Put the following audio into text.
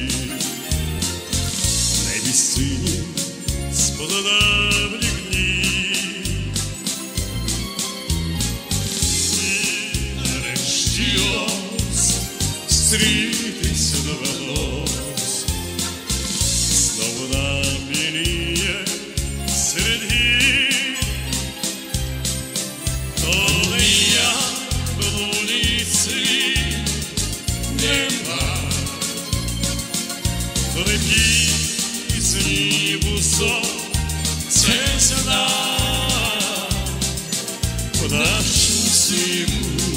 В небі сині спалила в вогні. Нарешті ось стрій vivo só Sense da Kodashi Sigur